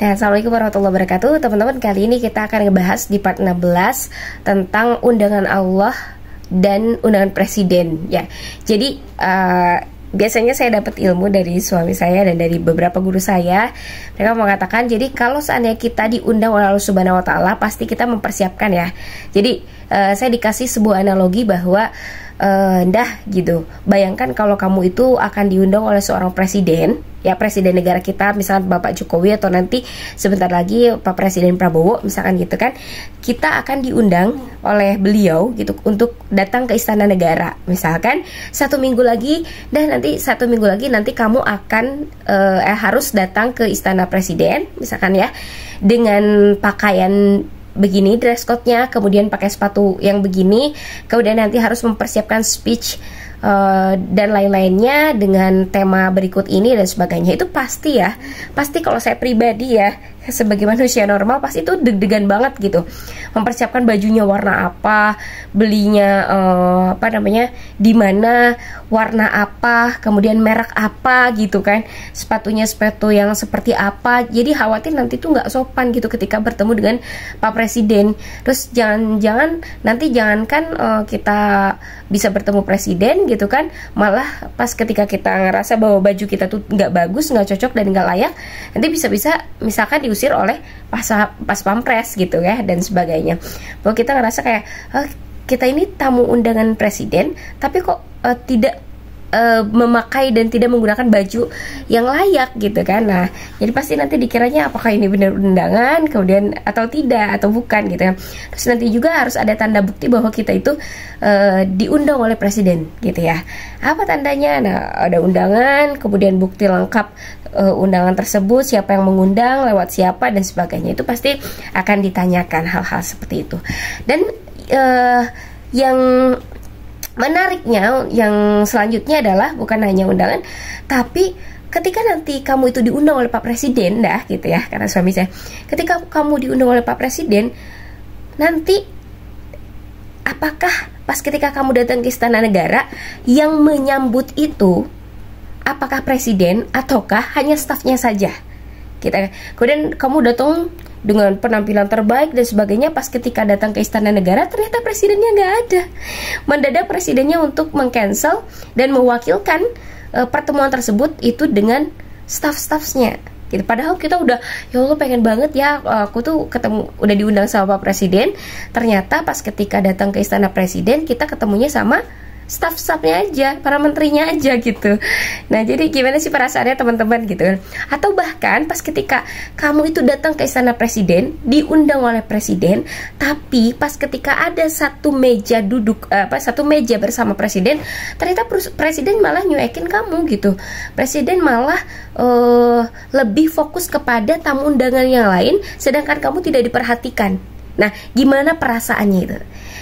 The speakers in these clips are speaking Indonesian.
Nah, Assalamualaikum warahmatullahi wabarakatuh. Teman-teman, kali ini kita akan ngebahas di part 16 Tentang undangan Allah dan undangan presiden ya. Jadi, uh, biasanya saya dapat ilmu dari suami saya dan dari beberapa guru saya. Mereka mengatakan, jadi kalau seandainya kita diundang oleh Allah subhanahu wa ta'ala Pasti kita mempersiapkan ya. Jadi, uh, saya dikasih sebuah analogi bahwa uh, dah gitu. Bayangkan kalau kamu itu akan diundang oleh seorang presiden, ya presiden negara kita, misalnya Bapak Jokowi atau nanti sebentar lagi Pak Presiden Prabowo, misalkan gitu kan, kita akan diundang oleh beliau gitu untuk datang ke Istana Negara, misalkan satu minggu lagi, dan nanti satu minggu lagi nanti kamu akan eh, harus datang ke Istana Presiden, misalkan ya, dengan pakaian begini dress code-nya, kemudian pakai sepatu yang begini, kemudian nanti harus mempersiapkan speech uh, dan lain-lainnya dengan tema berikut ini dan sebagainya. Itu pasti ya, pasti kalau saya pribadi ya sebagai manusia normal pasti itu deg-degan banget gitu. Mempersiapkan bajunya warna apa belinya uh, apa namanya di mana warna apa kemudian merek apa gitu kan. Sepatunya sepatu yang seperti apa. Jadi khawatir nanti tuh nggak sopan gitu ketika bertemu dengan pak presiden. Terus jangan-jangan nanti jangankan uh, kita bisa bertemu presiden gitu kan malah pas ketika kita ngerasa bahwa baju kita tuh nggak bagus nggak cocok dan nggak layak nanti bisa-bisa misalkan diusir oleh pas pas pampres gitu ya dan sebagainya. Bahwa kita ngerasa kayak oh, kita ini tamu undangan presiden tapi kok uh, tidak uh, memakai dan tidak menggunakan baju yang layak gitu kan. Nah jadi pasti nanti dikiranya apakah ini benar undangan kemudian atau tidak atau bukan gitu ya terus nanti juga harus ada tanda bukti bahwa kita itu uh, diundang oleh presiden gitu ya. Apa tandanya? Nah ada undangan kemudian bukti lengkap uh, undangan tersebut siapa yang mengundang lewat siapa dan sebagainya. Itu pasti akan ditanyakan hal-hal seperti itu. Dan uh, yang menariknya yang selanjutnya adalah bukan hanya undangan tapi ketika nanti kamu itu diundang oleh Pak Presiden dah gitu ya karena suami saya. Ketika kamu diundang oleh Pak Presiden nanti apakah pas ketika kamu datang ke istana negara yang menyambut itu apakah presiden ataukah hanya stafnya saja? Kita kemudian kamu datang dengan penampilan terbaik dan sebagainya pas ketika datang ke istana negara ternyata presidennya nggak ada. Mendadak presidennya untuk mengcancel dan mewakilkan uh, pertemuan tersebut itu dengan staff-staffnya gitu. Padahal kita udah ya Allah pengen banget ya aku tuh ketemu udah diundang sama Pak Presiden. Ternyata pas ketika datang ke istana presiden kita ketemunya sama staff-staffnya aja, para menterinya aja gitu. Nah, jadi gimana sih perasaannya teman-teman gitu kan? Atau bahkan pas ketika kamu itu datang ke istana presiden, diundang oleh presiden, tapi pas ketika ada satu meja duduk apa satu meja bersama presiden, ternyata presiden malah nyuekin kamu gitu. Presiden malah uh, lebih fokus kepada tamu undangan yang lain sedangkan kamu tidak diperhatikan. Nah, gimana perasaannya itu?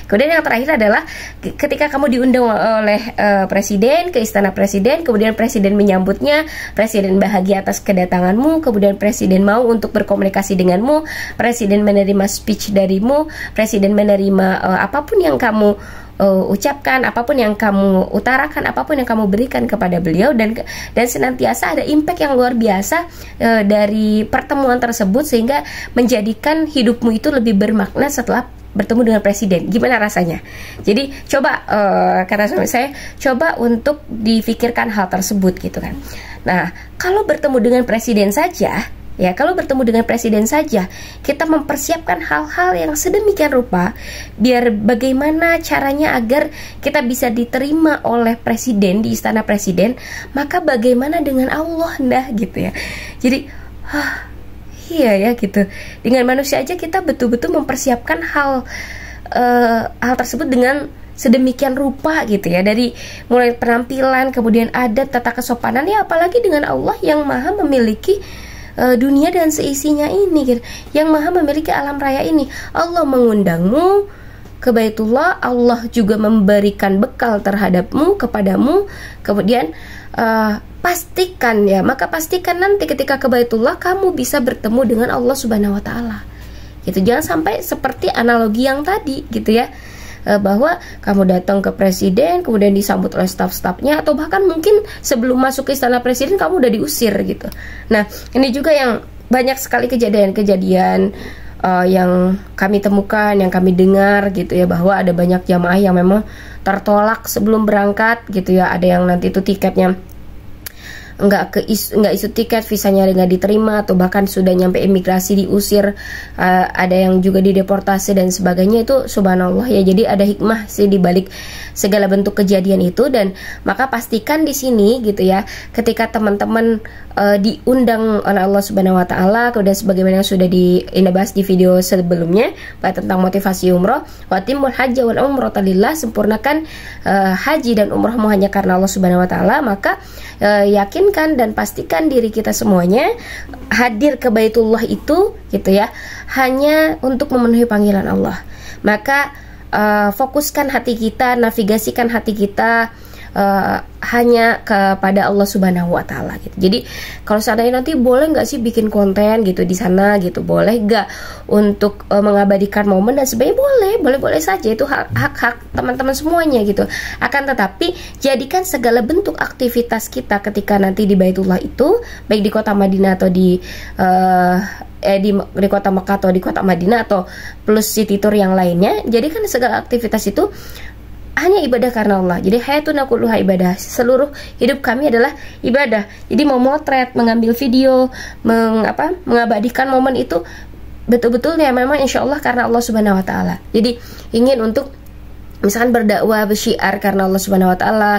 Kemudian yang terakhir adalah ketika kamu diundang oleh uh, presiden ke istana presiden, kemudian presiden menyambutnya, presiden bahagia atas kedatanganmu, kemudian presiden mau untuk berkomunikasi denganmu, presiden menerima speech darimu, presiden menerima uh, apa pun yang kamu uh, ucapkan, apa pun yang kamu utarakan, apa pun yang kamu berikan kepada beliau dan dan senantiasa ada impact yang luar biasa uh, dari pertemuan tersebut sehingga menjadikan hidupmu itu lebih bermakna setelah bertemu dengan presiden. Gimana rasanya? Jadi coba uh, kata suami saya coba untuk difikirkan hal tersebut gitu kan. Nah kalau bertemu dengan presiden saja ya kalau bertemu dengan presiden saja kita mempersiapkan hal-hal yang sedemikian rupa biar bagaimana caranya agar kita bisa diterima oleh presiden di istana presiden maka bagaimana dengan Allah nah gitu ya. Jadi huh, iya ya gitu. Dengan manusia aja kita betul-betul mempersiapkan hal uh, hal tersebut dengan sedemikian rupa gitu ya. Dari mulai penampilan kemudian adat tata kesopanan ya apalagi dengan Allah yang maha memiliki uh, dunia dan seisinya ini gitu. Yang maha memiliki alam raya ini. Allah mengundangmu ke Baitullah Allah juga memberikan bekal terhadapmu kepadamu kemudian uh, pastikan ya maka pastikan nanti ketika ke Baitullah kamu bisa bertemu dengan Allah Subhanahu wa taala. Gitu jangan sampai seperti analogi yang tadi gitu ya eh, bahwa kamu datang ke presiden kemudian disambut oleh staf-stafnya atau bahkan mungkin sebelum masuk ke istana presiden kamu udah diusir gitu. Nah, ini juga yang banyak sekali kejadian-kejadian uh, yang kami temukan, yang kami dengar gitu ya bahwa ada banyak jamaah yang memang tertolak sebelum berangkat gitu ya. Ada yang nanti itu tiketnya nggak ke isu, nggak isu tiket visanya nggak diterima atau bahkan sudah nyampe imigrasi diusir uh, ada yang juga dideportasi dan sebagainya itu subhanallah ya. Jadi ada hikmah sih di balik segala bentuk kejadian itu. Dan maka pastikan di sini gitu ya ketika teman-teman uh, diundang oleh Allah Subhanahu wa taala kemudian sebagaimana yang sudah di bahas di video sebelumnya tentang motivasi umroh watimul haji wal umroh talillah sempurnakan uh, haji dan umrohmu hanya karena Allah Subhanahu wa taala maka uh, yakinkan dan pastikan diri kita semuanya hadir ke Baitullah itu gitu ya hanya untuk memenuhi panggilan Allah. Maka uh, fokuskan hati kita navigasikan hati kita uh, hanya kepada Allah Subhanahu wa taala gitu. Jadi kalau seandainya nanti boleh nggak sih bikin konten gitu di sana gitu, boleh nggak untuk uh, mengabadikan momen dan sebagainya boleh, boleh-boleh saja itu hak-hak teman-teman semuanya gitu. Akan tetapi jadikan segala bentuk aktivitas kita ketika nanti di Baitullah itu baik di kota Madinah atau di uh, eh di, di kota Mekah atau di kota Madinah atau plus city tour yang lainnya. Jadi kan segala aktivitas itu hanya ibadah karena Allah. Jadi hayatun kulluha ibadah. Seluruh hidup kami adalah ibadah. Jadi mau motret, mengambil video, meng, apa, mengabadikan momen itu betul-betul ya memang insya Allah karena Allah Subhanahu Wa Taala. Jadi ingin untuk misalkan berdakwah bersyiar karena Allah Subhanahu wa taala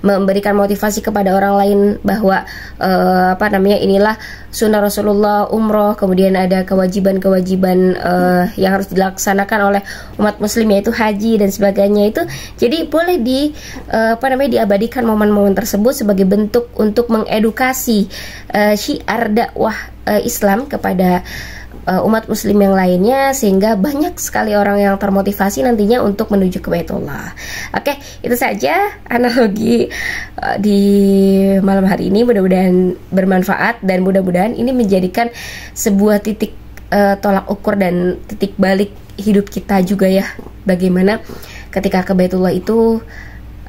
memberikan motivasi kepada orang lain bahwa uh, apa namanya inilah sunnah Rasulullah umroh kemudian ada kewajiban-kewajiban uh, yang harus dilaksanakan oleh umat muslim yaitu haji dan sebagainya. Itu jadi boleh di uh, apa namanya diabadikan momen-momen tersebut sebagai bentuk untuk mengedukasi uh, syiar dakwah uh, Islam kepada uh, umat muslim yang lainnya sehingga banyak sekali orang yang termotivasi nantinya untuk menuju ke Baitullah. Oke, itu saja analogi uh, di malam hari ini mudah-mudahan bermanfaat dan mudah-mudahan ini menjadikan sebuah titik uh, tolak ukur dan titik balik hidup kita juga ya. Bagaimana ketika ke Baitullah itu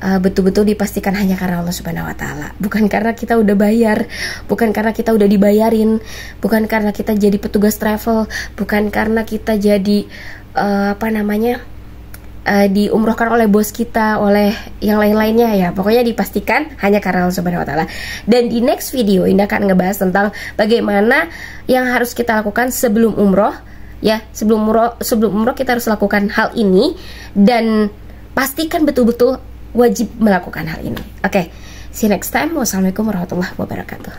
uh, betul-betul dipastikan hanya karena Allah Subhanahu wa taala. Bukan karena kita udah bayar, bukan karena kita udah dibayarin, bukan karena kita jadi petugas travel, bukan karena kita jadi uh, apa namanya? Uh, diumrohkan oleh bos kita, oleh yang lain-lainnya ya. Pokoknya dipastikan hanya karena Allah Subhanahu wa taala. Dan di next video ini akan ngebahas tentang bagaimana yang harus kita lakukan sebelum umroh ya. Sebelum umroh sebelum umroh kita harus lakukan hal ini dan pastikan betul-betul wajib melakukan hal ini. Oke, okay, see you next time. Wassalamualaikum warahmatullahi wabarakatuh.